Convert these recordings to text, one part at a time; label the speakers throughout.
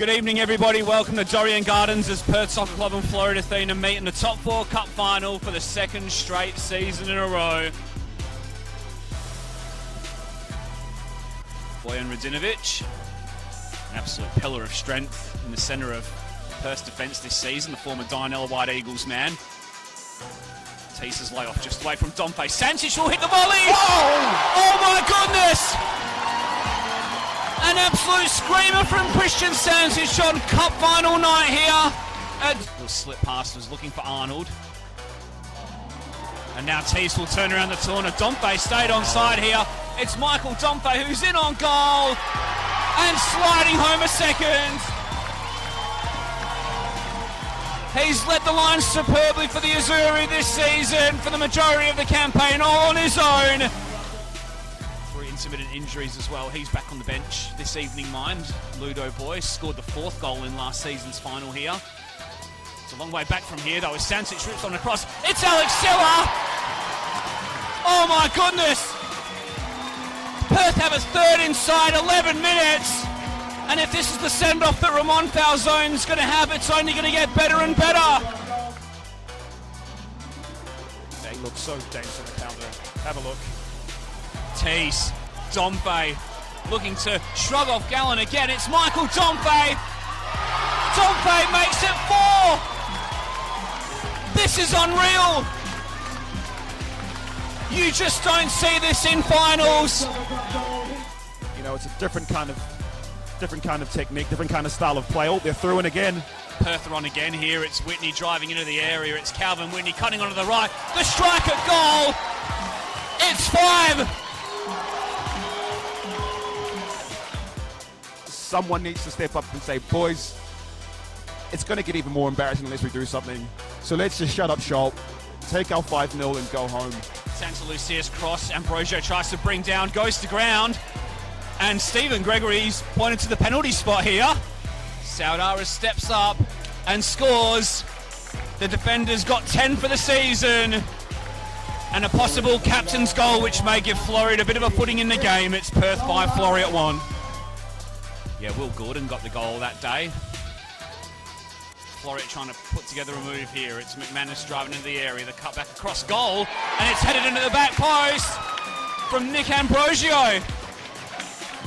Speaker 1: Good evening, everybody. Welcome to Dorrien Gardens as Perth Soccer Club and Floreat Athena meet in the top four cup final for the second straight season in a row. Boyan Radinovic, an absolute pillar of strength in the centre of Perth's defence this season, the former Dianella White Eagles man. Tease's layoff just away from Dompe. Sancic will hit the volley! Oh, oh my goodness! An absolute screamer from Christian Sancic on cup final night here. And will slip past, was looking for Arnold. And now Tease will turn around the corner. Dompe stayed on side here. It's Michael Dompe who's in on goal and sliding home a second. He's led the line superbly for the Azzurri this season for the majority of the campaign all on his own intermittent injuries as well. He's back on the bench this evening, mind. Ludo Boy scored the fourth goal in last season's final here. It's a long way back from here, though, as Sancic rips on across. It's Alex Silla! Oh my goodness! Perth have a third inside 11 minutes. And if this is the send off that Ramon Falzone's going to have, it's only going to get better and better.
Speaker 2: They look so dense on the counter. Have a look.
Speaker 1: Tease Dompe looking to shrug off Gallen again. It's Michael Dompe. Dompe makes it four. This is unreal. You just don't see this in finals.
Speaker 2: You know, it's a different kind of different kind of technique, different kind of style of play. Oh, they're through and again.
Speaker 1: Perth are on again here. It's Whitney driving into the area. It's Calvin Whitney cutting onto the right. The strike at goal. It's five.
Speaker 2: Someone needs to step up and say, boys, it's going to get even more embarrassing unless we do something. So let's just shut up shop, take our 5 0 and go home.
Speaker 1: Santa Lucia's cross. Ambrosio tries to bring down, goes to ground. And Stephen Gregory's pointed to the penalty spot here. Saudara steps up and scores. The defender's got 10 for the season. And a possible captain's goal, which may give Floreat a bit of a footing in the game. It's Perth 5, Floreat 1. Yeah, Will Gordon got the goal that day. Floreat trying to put together a move here. It's McManus driving into the area. The cut back across goal, and it's headed into the back post from Nick Ambrosio,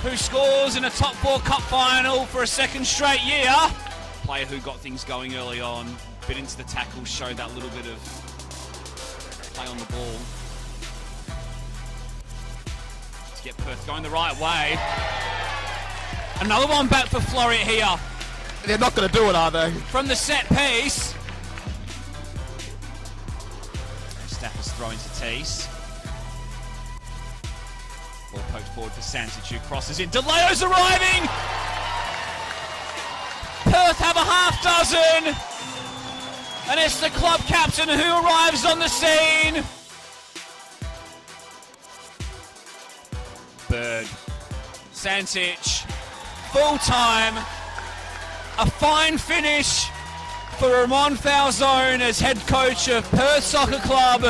Speaker 1: who scores in a top four cup final for a second straight year. Player who got things going early on, bit into the tackle, showed that little bit of play on the ball. To get Perth going the right way. Another one back for Floreat here.
Speaker 2: They're not going to do it, are they?
Speaker 1: From the set piece. Stafford's throwing to Tease. Ball poked forward for Sancic who crosses in. DeLeo's arriving! Perth have a half dozen! And it's the club captain who arrives on the scene! Bird. Sancic full time. A fine finish for Ramon Falzone as head coach of Perth Soccer Club.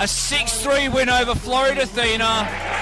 Speaker 1: A 6-3 win over Floreat Athena.